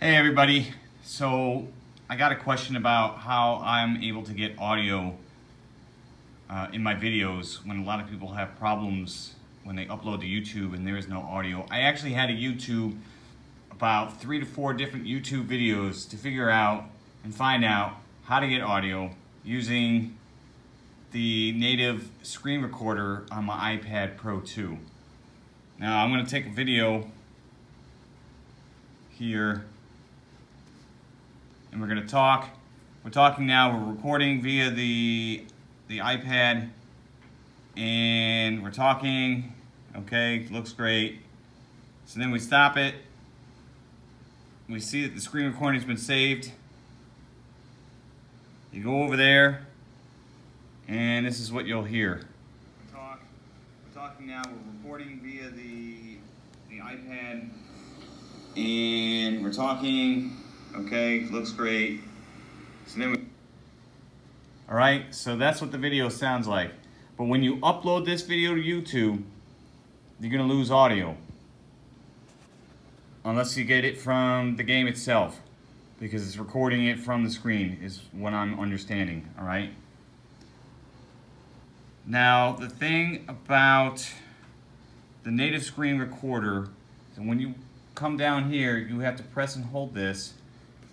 Hey everybody, so I got a question about how I'm able to get audio uh, in my videos when a lot of people have problems when they upload to YouTube and there is no audio. I actually had a YouTube about three to four different YouTube videos to figure out and find out how to get audio using the native screen recorder on my iPad Pro 2. Now I'm going to take a video here and we're going to talk. We're talking now, we're recording via the, the iPad and we're talking, okay, looks great. So then we stop it. We see that the screen recording's been saved. You go over there and this is what you'll hear. We're, we're talking now, we're recording via the, the iPad and we're talking Okay, looks great. So then we... All right, so that's what the video sounds like. But when you upload this video to YouTube, you're gonna lose audio. Unless you get it from the game itself. Because it's recording it from the screen, is what I'm understanding, all right? Now, the thing about the native screen recorder, so when you come down here, you have to press and hold this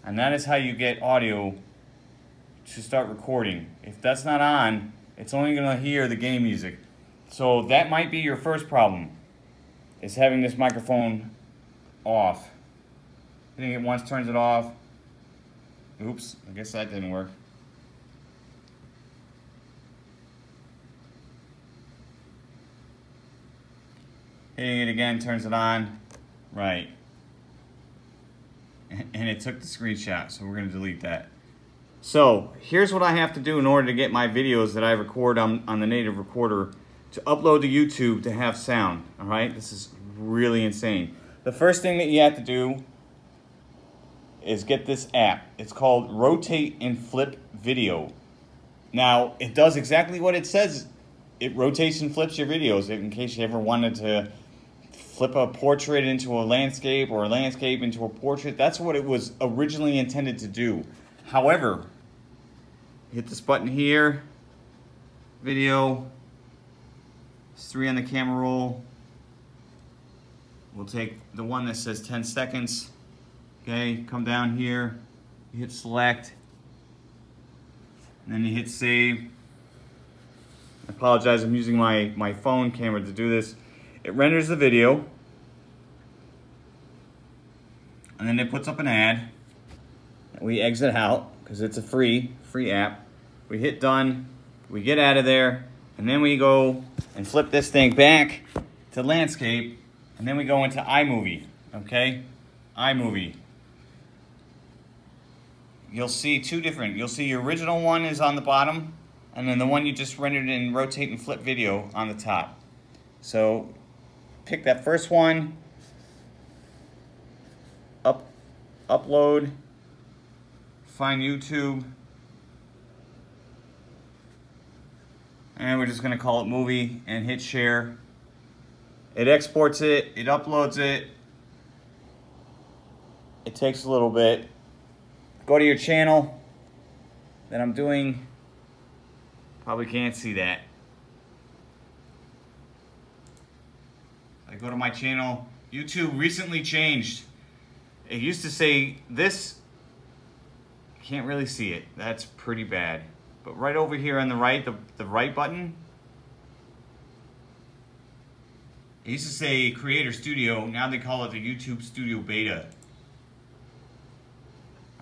and that is how you get audio to start recording. If that's not on, it's only going to hear the game music. So that might be your first problem, is having this microphone off. Hitting it once turns it off. Oops, I guess that didn't work. Hitting it again turns it on. Right and it took the screenshot, so we're gonna delete that. So here's what I have to do in order to get my videos that I record on, on the native recorder to upload to YouTube to have sound, all right? This is really insane. The first thing that you have to do is get this app. It's called Rotate and Flip Video. Now, it does exactly what it says. It rotates and flips your videos in case you ever wanted to flip a portrait into a landscape or a landscape into a portrait. That's what it was originally intended to do. However, hit this button here, video, it's three on the camera roll. We'll take the one that says 10 seconds. Okay, come down here, you hit select, and then you hit save. I apologize, I'm using my, my phone camera to do this. It renders the video. And then it puts up an ad. We exit out because it's a free, free app. We hit done. We get out of there. And then we go and flip this thing back to landscape. And then we go into iMovie, okay? iMovie. You'll see two different. You'll see your original one is on the bottom. And then the one you just rendered in rotate and flip video on the top. So pick that first one, up, upload, find YouTube, and we're just gonna call it movie and hit share. It exports it, it uploads it, it takes a little bit. Go to your channel that I'm doing, probably can't see that. I go to my channel. YouTube recently changed. It used to say this, can't really see it. That's pretty bad. But right over here on the right, the, the right button, it used to say Creator Studio. Now they call it the YouTube Studio Beta.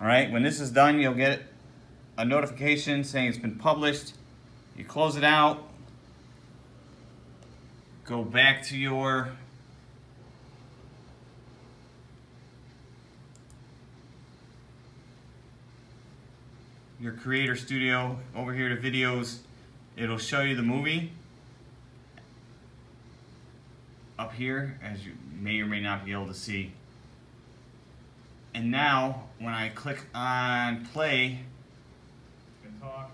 All right, when this is done, you'll get a notification saying it's been published. You close it out, go back to your your creator studio over here to videos. It'll show you the movie up here as you may or may not be able to see. And now when I click on play can talk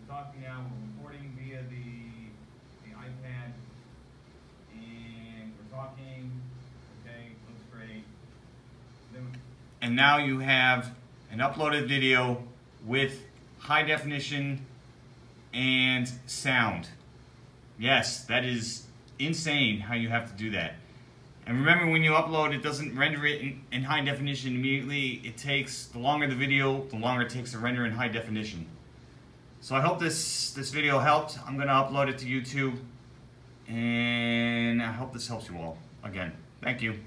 I'm talking now. We're recording via the the iPad. And we're talking. Okay looks great. And now you have an uploaded video with high definition and sound. Yes, that is insane how you have to do that. And remember when you upload, it doesn't render it in, in, high definition immediately. It takes, the longer the video, the longer it takes to render in high definition. So I hope this, this video helped. I'm gonna upload it to YouTube. And I hope this helps you all. Again, thank you.